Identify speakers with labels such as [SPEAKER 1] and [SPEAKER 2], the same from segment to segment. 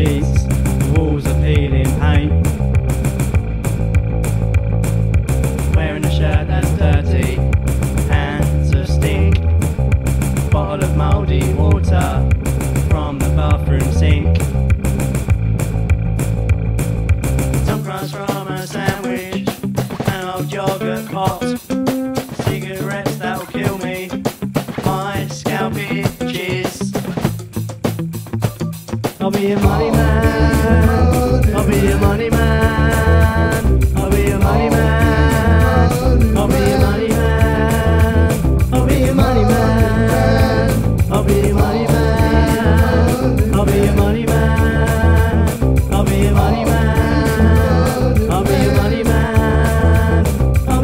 [SPEAKER 1] sheets, walls are peeling paint. Wearing a shirt that's dirty, hands of stink. Bottle of mouldy water from the bathroom sink. I'll be a money man. I'll be a money man. I'll be a money man. I'll be a money man. I'll be a money man. I'll be a money man. I'll be a money man. I'll be a money man. I'll be a money man. I'll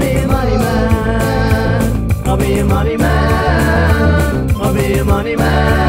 [SPEAKER 1] be a money man. I'll be a money man.